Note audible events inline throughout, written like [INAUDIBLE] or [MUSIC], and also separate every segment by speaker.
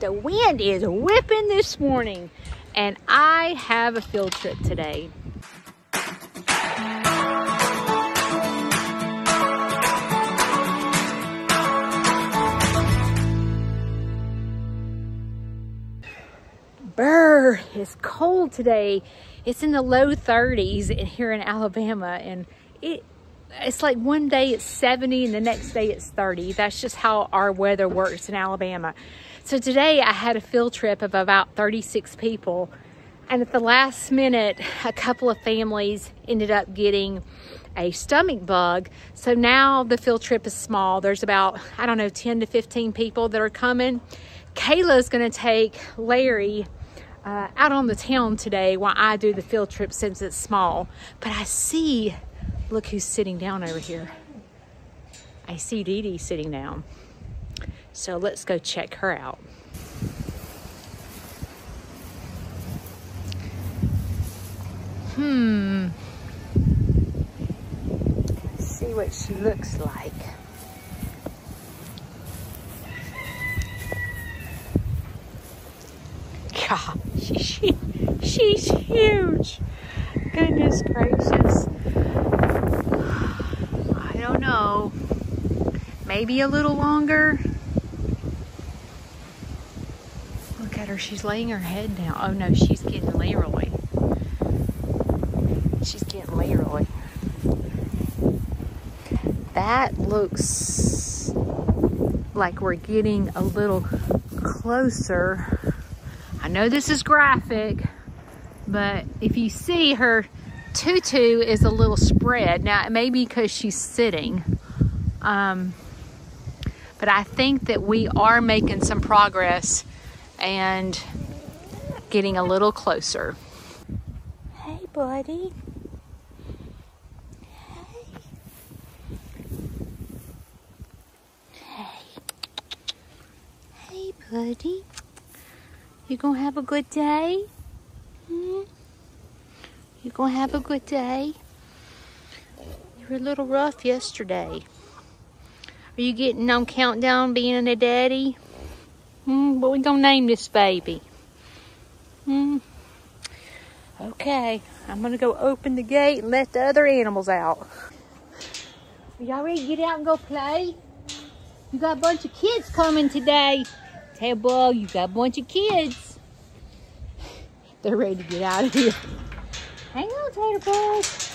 Speaker 1: The wind is whipping this morning and I have a field trip today. Brr, it's cold today. It's in the low 30s here in Alabama and it it's like one day it's 70 and the next day it's 30. That's just how our weather works in Alabama. So today I had a field trip of about 36 people. And at the last minute, a couple of families ended up getting a stomach bug. So now the field trip is small. There's about, I don't know, 10 to 15 people that are coming. Kayla's gonna take Larry uh, out on the town today while I do the field trip since it's small. But I see Look who's sitting down over here. I see Dee Dee sitting down. So let's go check her out. Hmm. Let's see what she looks like. God, she, [LAUGHS] she, she's huge. Goodness gracious don't know. Maybe a little longer. Look at her. She's laying her head down. Oh no, she's getting Leroy. She's getting Leroy. That looks like we're getting a little closer. I know this is graphic, but if you see her Tutu is a little spread. Now, it may be because she's sitting. Um, but I think that we are making some progress and getting a little closer. Hey, buddy. Hey. Hey, Hey, buddy. You gonna have a good day? Hmm? You gonna have a good day? You were a little rough yesterday. Are you getting on countdown being a daddy? Hmm, what we gonna name this baby? Hmm. Okay, I'm gonna go open the gate and let the other animals out. Y'all ready to get out and go play? You got a bunch of kids coming today. Table, you got a bunch of kids. They're ready to get out of here. Hang on, Tater Balls.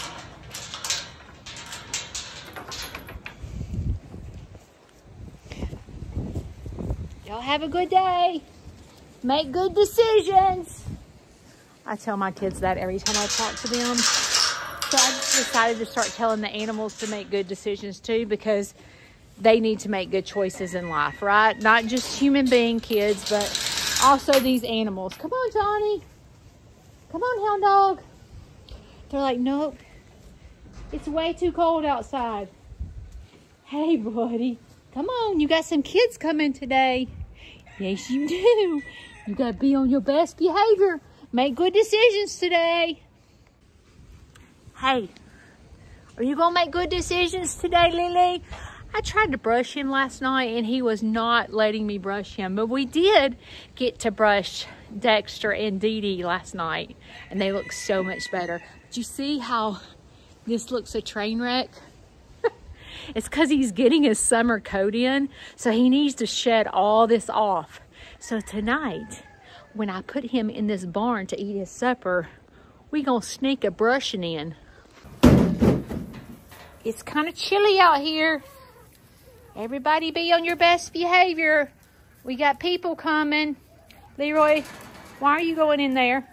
Speaker 1: Y'all have a good day. Make good decisions. I tell my kids that every time I talk to them. So I decided to start telling the animals to make good decisions too because they need to make good choices in life, right? Not just human being kids, but also these animals. Come on, Johnny. Come on, hound dog. They're like, nope, it's way too cold outside. Hey, buddy, come on. You got some kids coming today. Yes, you do. You got to be on your best behavior. Make good decisions today. Hey, are you going to make good decisions today, Lily? I tried to brush him last night and he was not letting me brush him, but we did get to brush Dexter and Dee Dee last night and they look so much better. Do you see how this looks a train wreck? [LAUGHS] it's because he's getting his summer coat in, so he needs to shed all this off. So tonight, when I put him in this barn to eat his supper, we gonna sneak a brushing in. It's kind of chilly out here. Everybody be on your best behavior. We got people coming. Leroy, why are you going in there?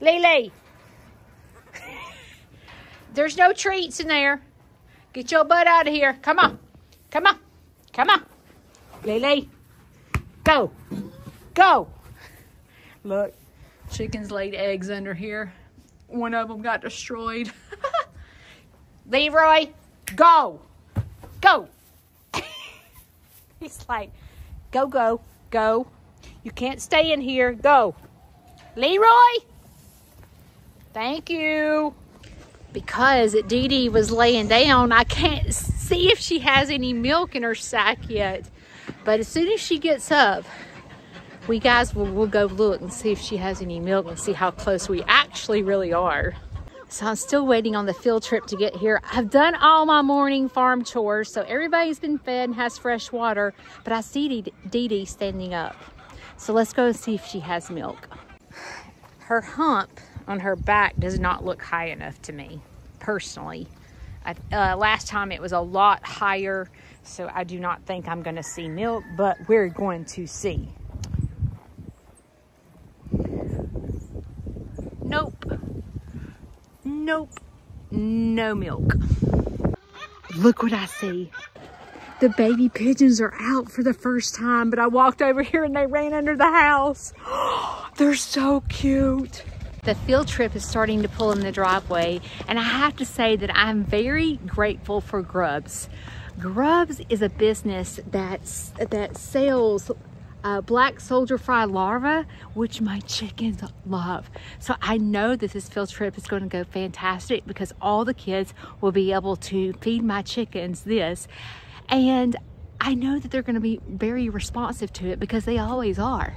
Speaker 1: Lele, there's no treats in there. Get your butt out of here. Come on. Come on. Come on. Lily. Go. Go. Look, chickens laid eggs under here. One of them got destroyed. [LAUGHS] Leroy, go. Go. [LAUGHS] He's like, go, go, go. You can't stay in here. Go. Leroy. Thank you because Dee Dee was laying down, I can't see if she has any milk in her sack yet. But as soon as she gets up, we guys will we'll go look and see if she has any milk and see how close we actually really are. So I'm still waiting on the field trip to get here. I've done all my morning farm chores, so everybody's been fed and has fresh water, but I see Dee Dee standing up. So let's go see if she has milk. Her hump on her back does not look high enough to me, personally. Uh, last time it was a lot higher, so I do not think I'm gonna see milk, but we're going to see. Nope. Nope. No milk. Look what I see. The baby pigeons are out for the first time, but I walked over here and they ran under the house. [GASPS] They're so cute. The field trip is starting to pull in the driveway, and I have to say that I'm very grateful for Grubs. Grubs is a business that's, that sells uh, black soldier fly larva, which my chickens love. So I know that this field trip is going to go fantastic because all the kids will be able to feed my chickens this. And I know that they're going to be very responsive to it because they always are.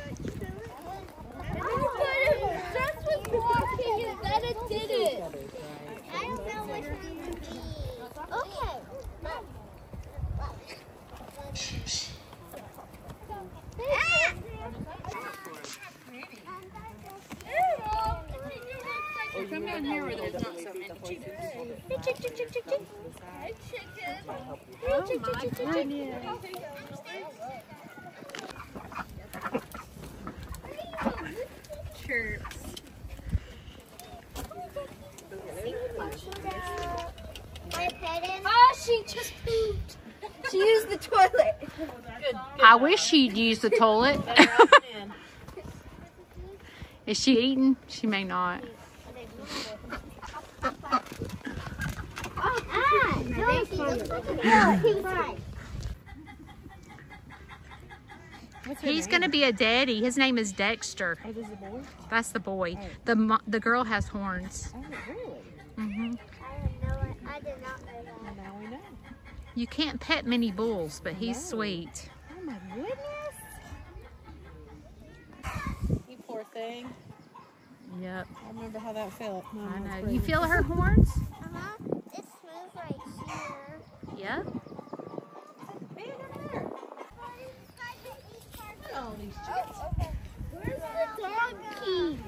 Speaker 2: Come down here where there's not so many chickens. Hey, chick, chick, chick, chick, chick. Hey, chicken. Hey, chick, chick, chick, chick, chick. Chirps.
Speaker 3: Oh, she just pooped. She used the toilet.
Speaker 2: Good.
Speaker 1: I wish she'd use the toilet. [LAUGHS] Is she eating? She may not.
Speaker 3: Ah, no, she looks like a pig. Right.
Speaker 1: He's going to be a daddy. His name is Dexter.
Speaker 2: Oh, this is a boy?
Speaker 1: That's the boy. The the girl has horns.
Speaker 2: Oh, really?
Speaker 1: hmm
Speaker 3: I know it. I did not know that.
Speaker 2: Now we know.
Speaker 1: You can't pet many bulls, but he's
Speaker 2: No.
Speaker 1: sweet.
Speaker 2: My goodness. You poor thing.
Speaker 1: Yep.
Speaker 2: I remember how that felt.
Speaker 1: I know. You feel her horns?
Speaker 3: Uh-huh. It's smooth right here.
Speaker 1: Yep.
Speaker 2: Hey, over there. Oh, these chickens.
Speaker 3: Where's the donkey?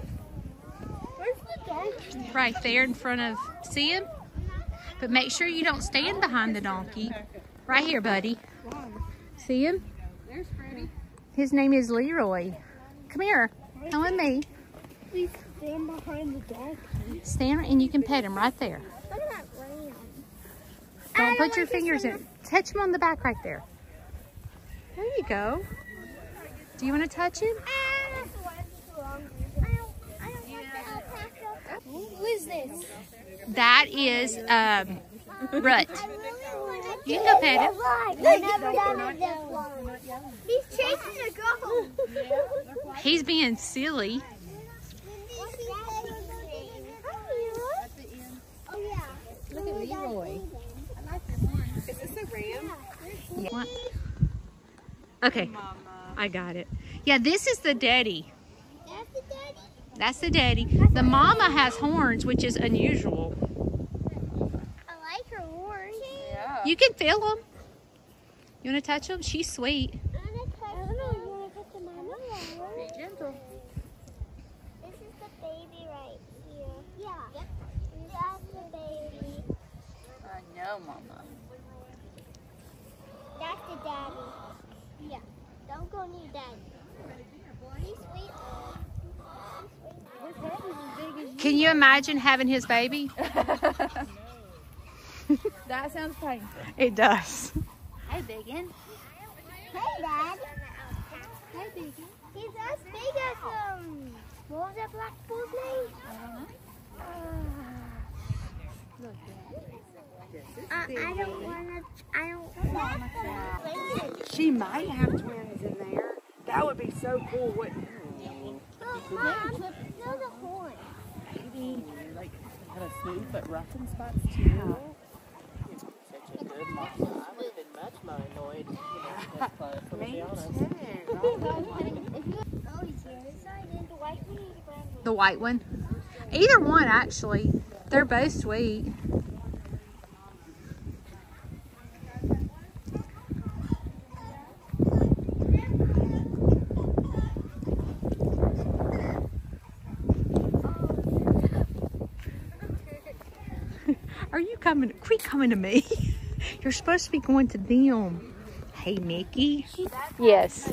Speaker 3: Where's the donkey?
Speaker 1: Right there in front of. See him? But make sure you don't stand behind the donkey. Right here, buddy. See him?
Speaker 2: There's.
Speaker 1: His name is Leroy. Come here. Come with me.
Speaker 3: Please stand behind the donkey.
Speaker 1: Stand and you can pet him right there.
Speaker 3: What about Ram?
Speaker 1: Don't
Speaker 3: I
Speaker 1: put
Speaker 3: don't
Speaker 1: your fingers in. Touch him on the back right there. There you go. Do you want to touch him?
Speaker 3: Who is this?
Speaker 1: That is um, Rut. You can go pet him.
Speaker 3: I never done this one. He's chasing a girl.
Speaker 1: He's being silly.
Speaker 3: Oh.
Speaker 2: Look at Leroy. Is this a ram?
Speaker 1: What? Okay,
Speaker 2: Mama.
Speaker 1: I got it. Yeah, this is the daddy.
Speaker 3: That's the daddy.
Speaker 1: That's the daddy. The mama has horns, which is unusual.
Speaker 3: I like her horns.
Speaker 2: Yeah.
Speaker 1: You can feel them. You want to touch them? She's sweet.
Speaker 3: I want to touch I don't know. You want to touch the mama?
Speaker 2: Be gentle.
Speaker 3: This is the baby right here. Yeah. Yep. That's the baby.
Speaker 2: I know, Mama.
Speaker 3: That's the daddy. Yeah. Don't go near daddy. He's sweet. He's sweet.
Speaker 1: Can you imagine having his baby? [LAUGHS]
Speaker 2: That sounds painful.
Speaker 1: It does.
Speaker 2: Hey, Biggin.
Speaker 3: Hey, Dad. Hey, Biggie. He's as big as um. What was that black bull's name? Uh, I don't wanna. I don't want to.
Speaker 4: She might have twins in there. That would be so cool, wouldn't it?
Speaker 3: Look, Mom. There's a horn.
Speaker 4: Maybe like kind of smooth but rough in spots too.
Speaker 3: The white one.
Speaker 1: Either one, actually. They're both sweet. [LAUGHS] Are you coming? Quit coming to me. [LAUGHS] You're supposed to be going to them. Hey, Mickey. Yes.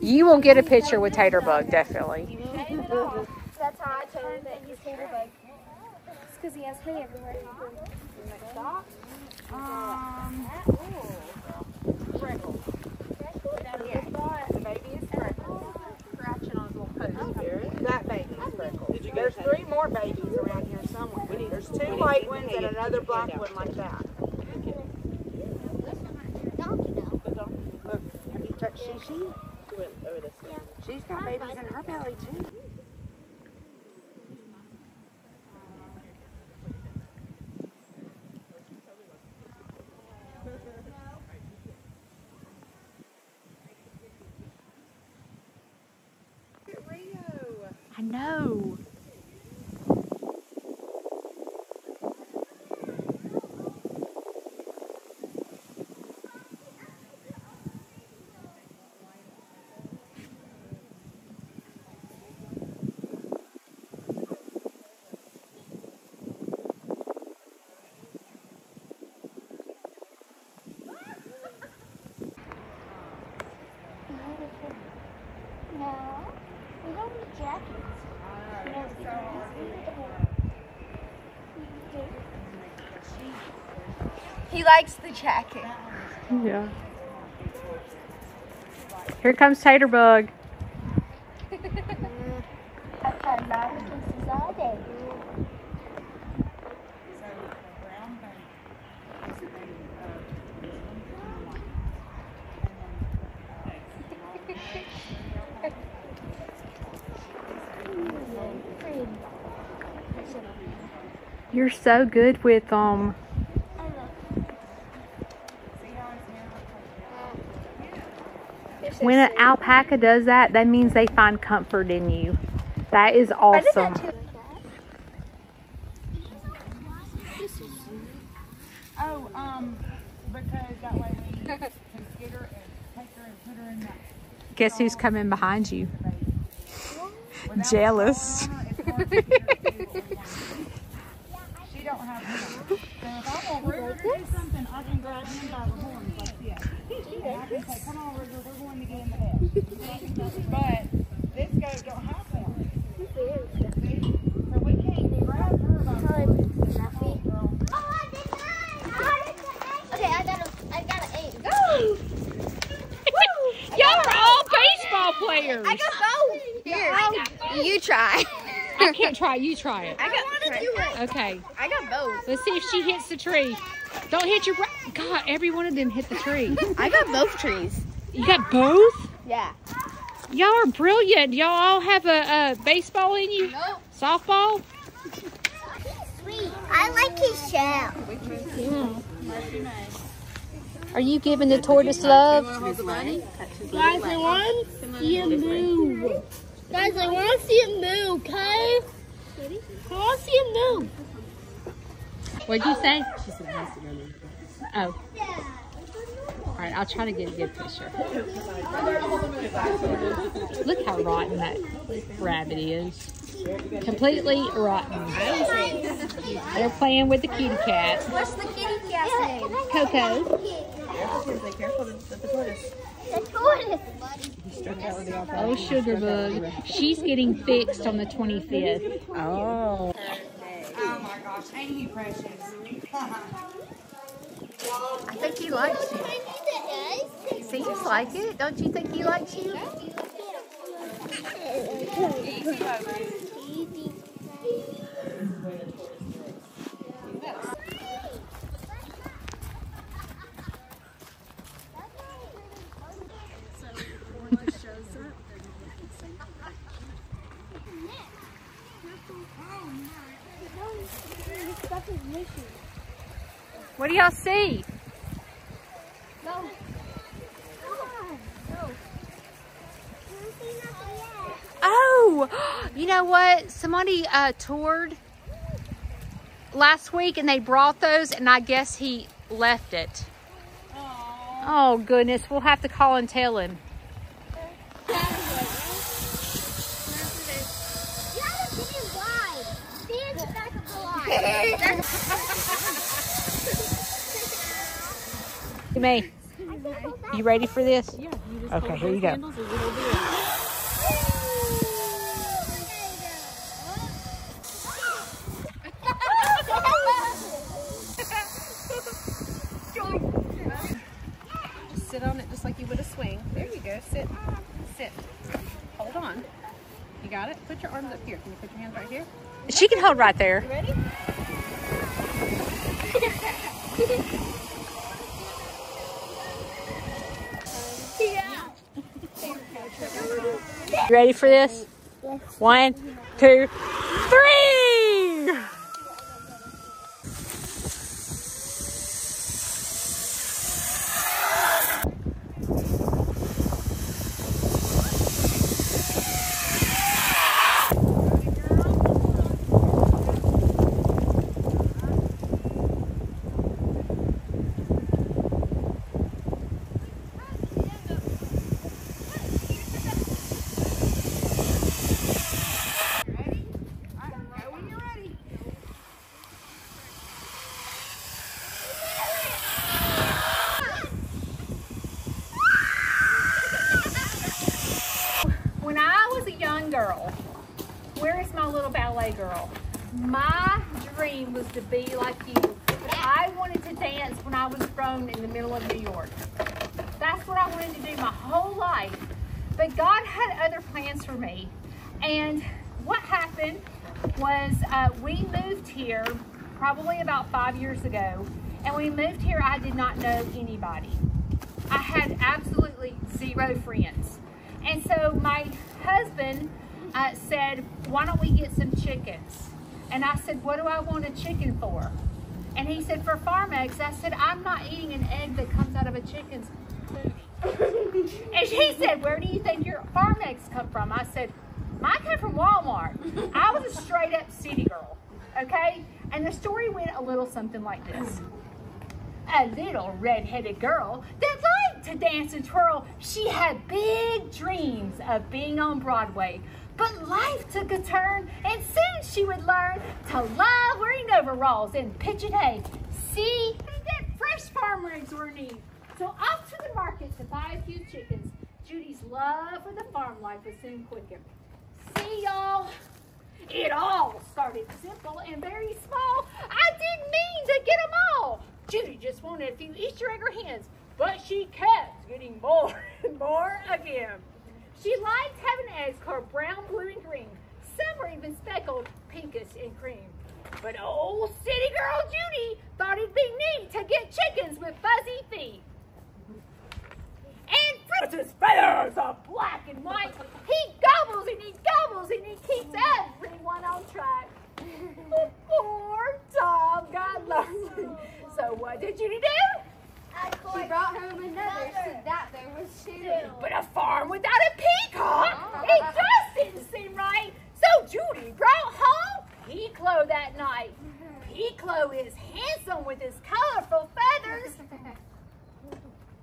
Speaker 1: You will get a picture with Taterbug, definitely.
Speaker 3: That's how I told him that he's Taterbug. It's because he has honey everywhere.
Speaker 4: Um, Freckles. The baby is Freckles. Scratching on his little post. That baby is Freckles. There's three more babies around here somewhere. There's two white ones and another black one like that.
Speaker 3: Donkey now.
Speaker 4: Look, have you touched Shishi? She's got babies in her belly too.
Speaker 1: I know.
Speaker 2: He likes the jacket.
Speaker 1: Yeah. Here comes Taterbug. You're so good with um. When an alpaca does that, that means they find comfort in you. That is awesome.
Speaker 4: Oh, um, because that way we can get her and take her and put her in that. [LAUGHS]
Speaker 1: Guess who's coming behind you? Jealous. [LAUGHS]
Speaker 4: She don't have him. So if I want River to do something, I can grab him by the horns like this. And I can say, come on, River, we're going to get in the bed. But this goat don't have horns. So we can't grab her by the.
Speaker 3: Okay, I got a, I got an eight.
Speaker 1: Y'all are all baseball players.
Speaker 2: I got both. Here, you try.
Speaker 1: I can't try. You try it.
Speaker 2: I got.
Speaker 1: Okay.
Speaker 2: I got both.
Speaker 1: Let's see if she hits the tree. Don't hit your. Bra- God, every one of them hit the tree.
Speaker 2: I got both trees.
Speaker 1: You got both?
Speaker 2: Yeah.
Speaker 1: Y'all are brilliant. Y'all all have a, a baseball in you?
Speaker 2: Nope.
Speaker 1: Softball?
Speaker 3: Sweet. I like his shell. Yeah.
Speaker 1: Are you giving the tortoise love?
Speaker 3: Guys, I want to see him move. Guys, I want to see him move, okay? I want to see him move.
Speaker 1: What'd you say? Oh. All right, I'll try to get a good picture. Look how rotten that rabbit is. Completely rotten. They're playing with the kitty cat.
Speaker 3: What's the kitty cat's name?
Speaker 1: Coco.
Speaker 3: The tortoise.
Speaker 1: Oh, sugar bug. She's getting fixed on the 25th.
Speaker 4: Oh. Oh my gosh, ain't he precious? [LAUGHS]
Speaker 1: I think he likes you. Seems like it. Don't you think he likes you? [LAUGHS] What do y'all see?
Speaker 3: No. No.
Speaker 1: Ooh, [GASPS] you know what? Somebody uh, toured last week and they brought those and I guess he left it. Oh goodness, we'll have to call and tell him. [LAUGHS] Me, you ready for this?
Speaker 2: Yeah, you just
Speaker 1: Okay, here you go.
Speaker 2: handles and you hold the other. Just sit on it just like you would a swing. There you go. Sit. Sit. Hold on. You got it? Put your arms up here. Can you put your hands right here?
Speaker 1: She can hold right there.
Speaker 2: You ready? [LAUGHS]
Speaker 1: ready for this? One, two, three!
Speaker 4: Ready? All right, go when you're ready.
Speaker 1: When I was a young girl, where is my little ballet girl? My dream was to be like you. But I wanted to dance when I was grown in the middle of New York. That's what I wanted to do my whole life. But God had other plans for me. And what happened was uh, we moved here probably about five years ago. And we moved here, I did not know anybody. I had absolutely zero friends. And so my husband uh, said, why don't we get some chickens? And I said, what do I want a chicken for? And he said, for farm eggs. I said, I'm not eating an egg that comes out of a chicken's and he said, where do you think your farm eggs come from? I said, mine come from Walmart. I was a straight up city girl, okay? And the story went a little something like this a little red-headed girl that liked to dance and twirl. She had big dreams of being on Broadway. But life took a turn, and soon she would learn to love wearing overalls and pitching hay. See, that fresh farm were neat. So off to the market to buy a few chickens. Judy's love for the farm life was soon quickened. See y'all, it all started simple and very small. I didn't mean to get them all. Judy just wanted a few Easter egg hens, but she kept getting more [LAUGHS] and more again. She liked having eggs colored brown, blue, and green. Some are even speckled pinkish and cream. But old city girl Judy thought it'd be neat to get chickens with fuzzy feet. And Fritz's feathers are black and white. He gobbles and he gobbles and he keeps everyone on track. [LAUGHS] Poor Tom got lost. So what did Judy do?
Speaker 3: She brought home another, so that there was two.
Speaker 1: But a farm without a peacock? Oh, it just didn't seem right. So Judy brought home Peeklo that night. Peeklo is handsome with his colorful feathers.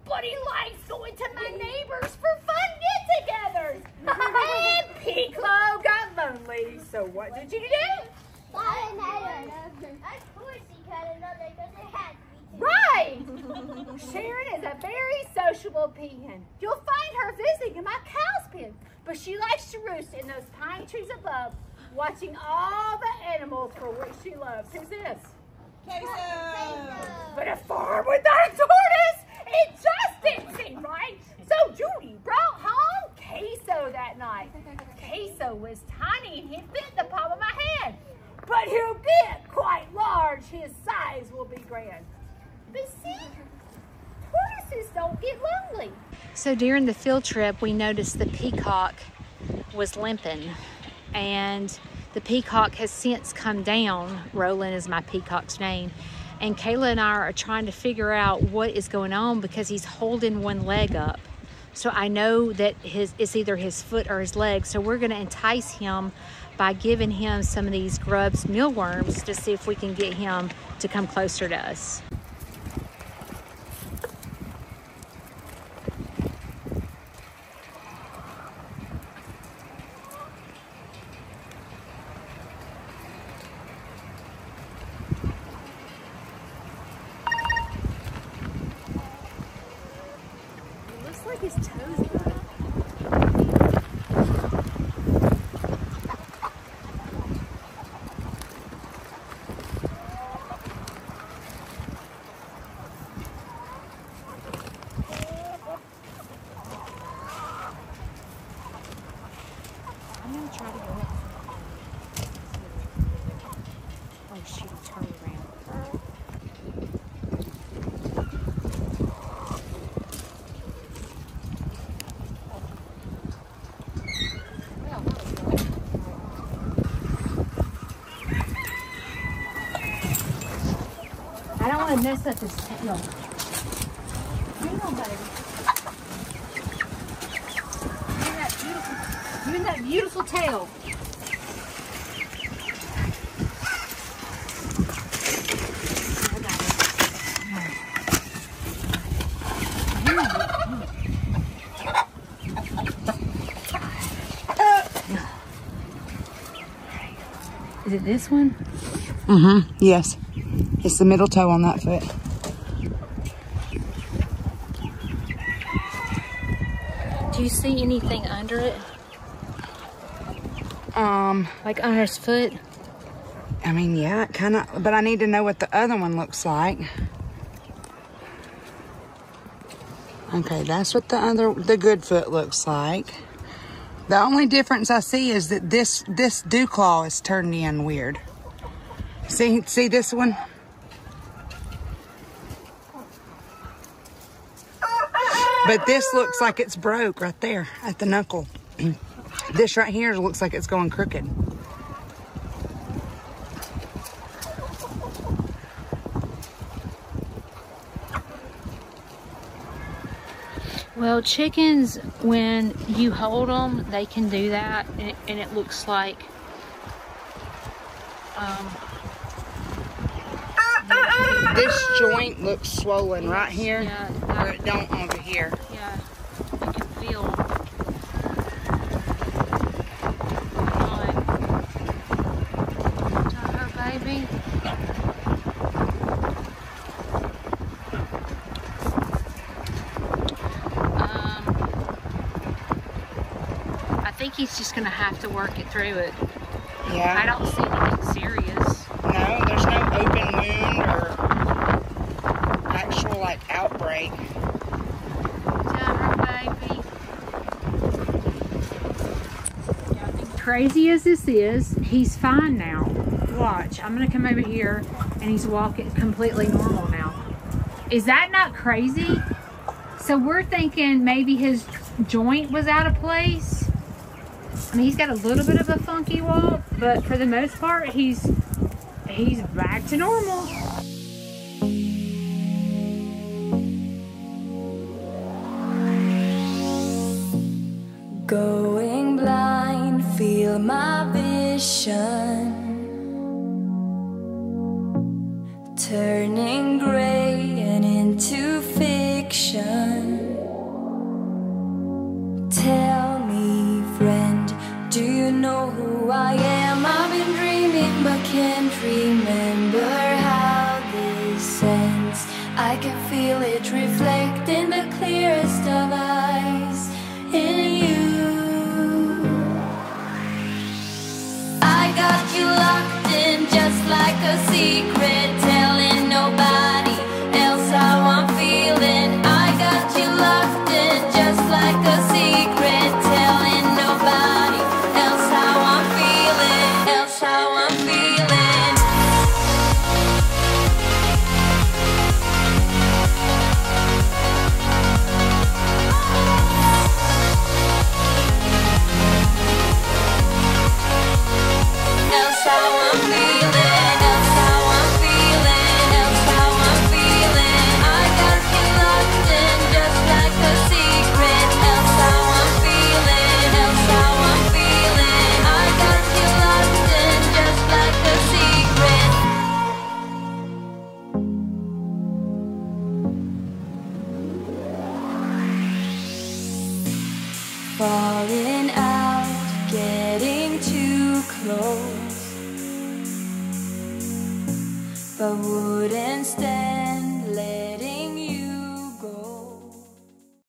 Speaker 1: But he likes going to my neighbors for fun get-togethers. [LAUGHS] and Peeklo got lonely. So what did Judy do?
Speaker 3: Of course he cut another because it had to be two.
Speaker 1: Right! Sharon is a very peahen. You'll find her visiting in my cow's pen, but she likes to roost in those pine trees above, watching all the animals for which she loves. Who's this? Queso. But a farm without a tortoise, it just didn't seem right. So Judy brought home Queso that night. Queso was tiny and he'd fit the palm of my hand. But he'll get quite large, his size will be grand. But see, tortoises don't get lonely. So during the field trip, we noticed the peacock was limping. And the peacock has since come down. Roland is my peacock's name. And Kayla and I are trying to figure out what is going on because he's holding one leg up. So I know that his it's either his foot or his leg. So we're gonna entice him by giving him some of these grubs mealworms to see if we can get him to come closer to us. looks like his toes broke. I'm gonna try to go up. Oh shoot, he turned around. I don't want to mess up his tail. Hang on, baby. Look at that beautiful, look at that beautiful tail. I got it. Is it this one?
Speaker 4: Mm-hmm. Yes. It's the middle toe on that foot.
Speaker 1: Do you see anything under it?
Speaker 4: Um,
Speaker 1: Like under his foot?
Speaker 4: I mean, yeah, kind of, but I need to know what the other one looks like. Okay, that's what the other, the good foot looks like. The only difference I see is that this, this dew claw is turned in weird. See, see this one? But this looks like it's broke right there at the knuckle. [CLEARS THROAT] This right here looks like it's going crooked.
Speaker 1: Well, chickens, when you hold them, they can do that, and it, and it looks like um,
Speaker 4: This joint looks swollen right here,
Speaker 1: Yeah,
Speaker 4: where it don't over here.
Speaker 1: yeah, you can feel. on to her baby. Um, I think he's just gonna have to work it through it.
Speaker 4: Yeah.
Speaker 1: I don't see anything serious.
Speaker 4: No, there's no open wound or actual like outbreak.
Speaker 1: baby. Crazy as this is, he's fine now. Watch, I'm gonna come over here and he's walking completely normal now. Is that not crazy? So we're thinking maybe his joint was out of place. Mean, he's got a little bit of a funky walk, but for the most part, he's he's back to normal.
Speaker 5: Going blind, feel my vision. Turning gray